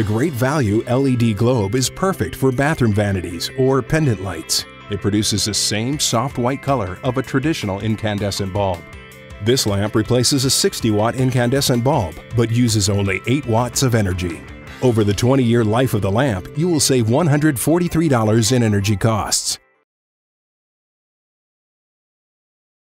The Great Value LED globe is perfect for bathroom vanities or pendant lights. It produces the same soft white color of a traditional incandescent bulb. This lamp replaces a 60 watt incandescent bulb, but uses only 8 watts of energy. Over the 20 year life of the lamp, you will save $143 in energy costs.